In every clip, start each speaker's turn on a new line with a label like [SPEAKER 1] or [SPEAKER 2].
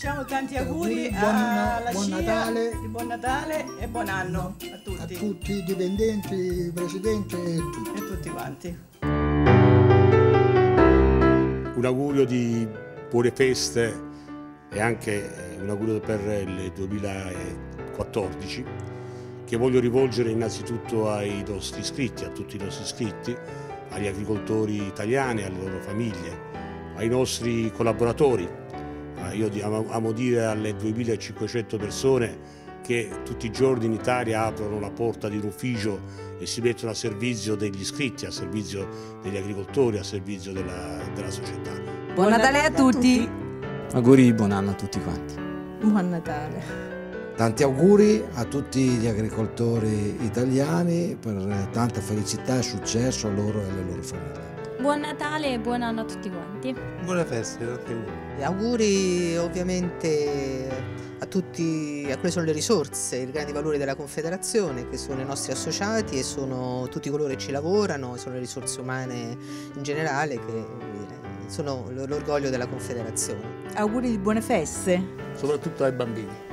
[SPEAKER 1] Facciamo tanti auguri
[SPEAKER 2] Buon-
[SPEAKER 1] alla
[SPEAKER 2] buon
[SPEAKER 1] SCIA
[SPEAKER 2] Natale.
[SPEAKER 1] di buon Natale e buon anno a
[SPEAKER 2] a
[SPEAKER 1] tutti
[SPEAKER 2] tutti i dipendenti, presidente e tutti.
[SPEAKER 1] e tutti quanti.
[SPEAKER 3] un augurio di buone feste e anche eh, un augurio per il 2014 che voglio rivolgere innanzitutto ai nostri iscritti, a tutti i nostri iscritti, agli agricoltori italiani, alle loro famiglie, ai nostri collaboratori. Io amo dire alle 2500 persone che tutti i giorni in Italia aprono la porta di un ufficio e si mettono a servizio degli iscritti, a servizio degli agricoltori, a servizio della, della società.
[SPEAKER 4] Buon Natale a tutti!
[SPEAKER 5] Auguri di buon anno a tutti quanti.
[SPEAKER 4] Buon Natale!
[SPEAKER 6] Tanti auguri a tutti gli agricoltori italiani per tanta felicità e successo a loro e alle loro famiglie.
[SPEAKER 7] Buon Natale e buon anno a tutti quanti.
[SPEAKER 8] Buone feste, tanti auguri.
[SPEAKER 9] Auguri ovviamente a tutti, a quelle sono le risorse, i grandi valori della Confederazione, che sono i nostri associati e sono tutti coloro che ci lavorano, sono le risorse umane in generale che sono l'orgoglio della Confederazione.
[SPEAKER 4] Auguri di buone feste!
[SPEAKER 8] Soprattutto ai bambini.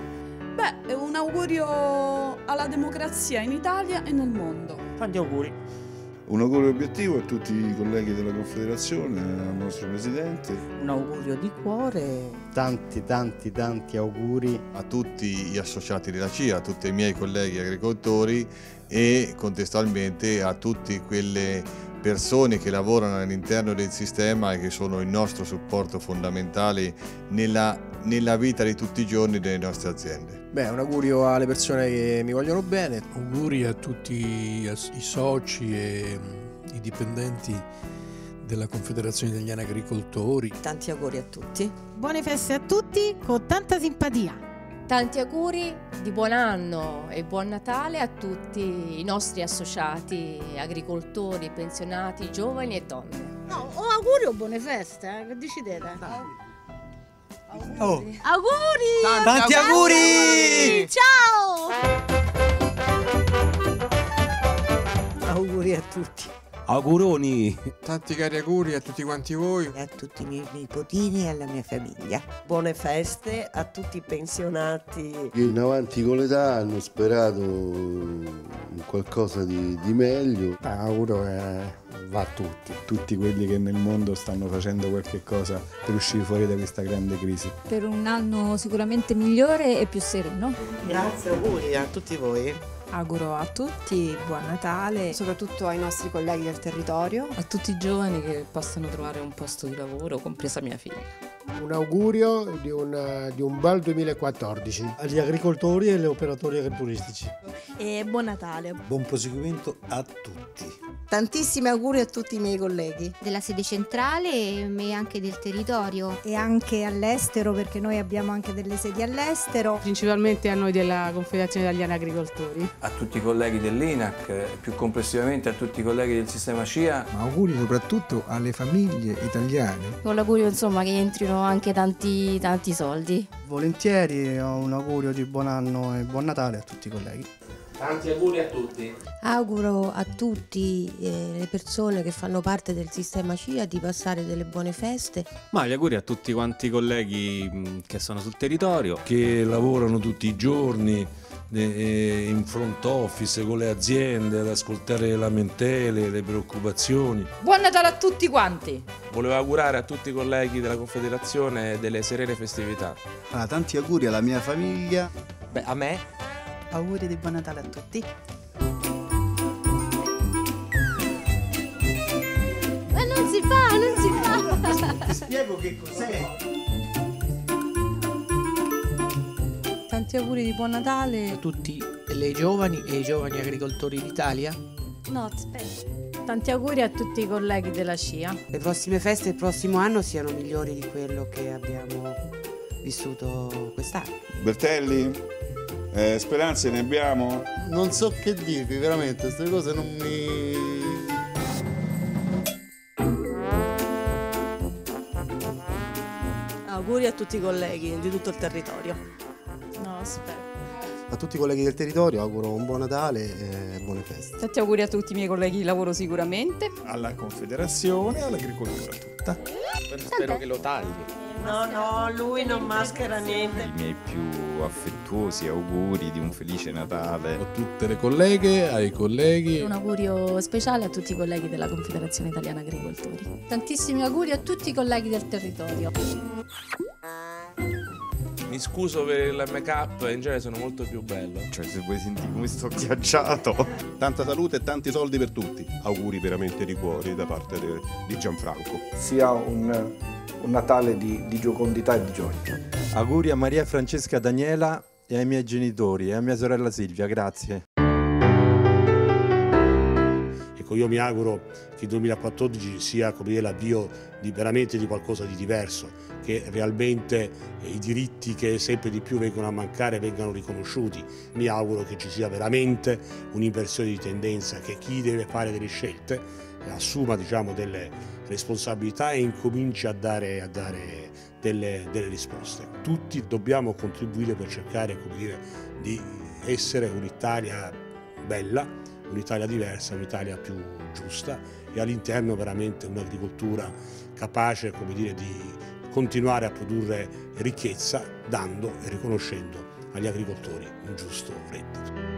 [SPEAKER 10] Beh, un augurio alla democrazia in Italia e nel mondo.
[SPEAKER 8] Tanti auguri.
[SPEAKER 11] Un augurio obiettivo a tutti i colleghi della Confederazione, al nostro Presidente.
[SPEAKER 4] Un augurio di cuore.
[SPEAKER 12] Tanti, tanti, tanti auguri
[SPEAKER 13] a tutti gli associati della CIA, a tutti i miei colleghi agricoltori e contestualmente a tutte quelle persone che lavorano all'interno del sistema e che sono il nostro supporto fondamentale nella, nella vita di tutti i giorni delle nostre aziende.
[SPEAKER 14] Beh, un augurio alle persone che mi vogliono bene.
[SPEAKER 15] Auguri a tutti i soci e mm, i dipendenti della Confederazione Italiana Agricoltori.
[SPEAKER 4] Tanti auguri a tutti.
[SPEAKER 16] Buone feste a tutti con tanta simpatia.
[SPEAKER 17] Tanti auguri di buon anno e buon Natale a tutti i nostri associati, agricoltori, pensionati, giovani e donne.
[SPEAKER 16] No, o auguri o buone feste, eh? che decidete?
[SPEAKER 8] Oh.
[SPEAKER 16] Auguri!
[SPEAKER 8] Tanti auguri!
[SPEAKER 16] Ciao!
[SPEAKER 4] Auguri a tutti.
[SPEAKER 5] Auguroni!
[SPEAKER 18] Tanti cari auguri a tutti quanti voi.
[SPEAKER 4] E a tutti i miei nipotini e alla mia famiglia. Buone feste a tutti i pensionati.
[SPEAKER 19] Che in avanti con l'età hanno sperato in qualcosa di, di meglio.
[SPEAKER 12] Auguro va a tutti, tutti quelli che nel mondo stanno facendo qualche cosa per uscire fuori da questa grande crisi.
[SPEAKER 7] Per un anno sicuramente migliore e più sereno.
[SPEAKER 4] Grazie, auguri a tutti voi.
[SPEAKER 20] Auguro a tutti buon Natale, soprattutto ai nostri colleghi del territorio.
[SPEAKER 7] A tutti i giovani che possano trovare un posto di lavoro, compresa mia figlia.
[SPEAKER 11] Un augurio di un, di un bel 2014
[SPEAKER 5] agli agricoltori e agli operatori agrituristici.
[SPEAKER 16] E buon Natale.
[SPEAKER 3] Buon proseguimento a tutti.
[SPEAKER 4] Tantissimi auguri a tutti i miei colleghi. Della sede centrale e anche del territorio.
[SPEAKER 16] E anche all'estero perché noi abbiamo anche delle sedi all'estero.
[SPEAKER 20] Principalmente a noi della Confederazione Italiana Agricoltori.
[SPEAKER 18] A tutti i colleghi dell'INAC, più complessivamente a tutti i colleghi del sistema CIA.
[SPEAKER 2] Ma auguri soprattutto alle famiglie italiane.
[SPEAKER 7] Con l'augurio insomma che entrino anche tanti, tanti soldi.
[SPEAKER 5] Volentieri ho un augurio di buon anno e buon Natale a tutti i colleghi.
[SPEAKER 8] Tanti auguri a tutti.
[SPEAKER 13] Auguro a tutte eh, le persone che fanno parte del sistema CIA di passare delle buone feste.
[SPEAKER 5] Ma gli auguri a tutti quanti i colleghi mh, che sono sul territorio.
[SPEAKER 3] Che lavorano tutti i giorni eh, in front office con le aziende ad ascoltare le lamentele, le preoccupazioni.
[SPEAKER 4] Buon Natale a tutti quanti!
[SPEAKER 8] Volevo augurare a tutti i colleghi della Confederazione delle serene festività.
[SPEAKER 12] Ah, tanti auguri alla mia famiglia.
[SPEAKER 8] Beh, a me
[SPEAKER 20] Auguri di buon Natale a tutti.
[SPEAKER 4] Ma non si fa, non si fa!
[SPEAKER 2] Ti spiego che cos'è.
[SPEAKER 20] Tanti auguri di buon Natale
[SPEAKER 9] A tutti le giovani e i giovani agricoltori d'Italia.
[SPEAKER 7] No, aspetta. Tanti auguri a tutti i colleghi della CIA.
[SPEAKER 20] Le prossime feste il prossimo anno siano migliori di quello che abbiamo vissuto quest'anno.
[SPEAKER 11] Bertelli, eh, speranze ne abbiamo?
[SPEAKER 19] Non so che dirvi, veramente, queste cose non mi...
[SPEAKER 4] Auguri a tutti i colleghi di tutto il territorio.
[SPEAKER 7] No, aspetta.
[SPEAKER 5] A tutti i colleghi del territorio auguro un buon Natale e buone feste.
[SPEAKER 7] Tanti auguri a tutti i miei colleghi di lavoro sicuramente.
[SPEAKER 11] Alla Confederazione e all'agricoltura tutta.
[SPEAKER 8] spero che lo tagli.
[SPEAKER 4] No, no, lui non maschera niente.
[SPEAKER 21] I miei più affettuosi auguri di un felice Natale.
[SPEAKER 15] A tutte le colleghe, ai colleghi.
[SPEAKER 22] Un augurio speciale a tutti i colleghi della Confederazione Italiana Agricoltori.
[SPEAKER 23] Tantissimi auguri a tutti i colleghi del territorio.
[SPEAKER 8] Mi scuso per il make-up, in genere sono molto più bello.
[SPEAKER 21] Cioè, se vuoi sentire come sto ghiacciato.
[SPEAKER 24] Tanta salute e tanti soldi per tutti. Auguri veramente di cuore da parte de, di Gianfranco.
[SPEAKER 25] Sia un, un Natale di, di giocondità e di gioia.
[SPEAKER 26] Auguri a Maria Francesca Daniela e ai miei genitori e a mia sorella Silvia, grazie.
[SPEAKER 3] Ecco, io mi auguro che il 2014 sia dire, l'avvio di, veramente di qualcosa di diverso, che realmente i diritti che sempre di più vengono a mancare vengano riconosciuti. Mi auguro che ci sia veramente un'inversione di tendenza, che chi deve fare delle scelte assuma diciamo, delle responsabilità e incominci a dare, a dare delle, delle, risposte. Tutti dobbiamo contribuire per cercare dire, di essere un'Italia bella, un'Italia diversa, un'Italia più giusta e all'interno veramente un'agricoltura capace dire, di continuare a produrre ricchezza dando e riconoscendo agli agricoltori un giusto reddito.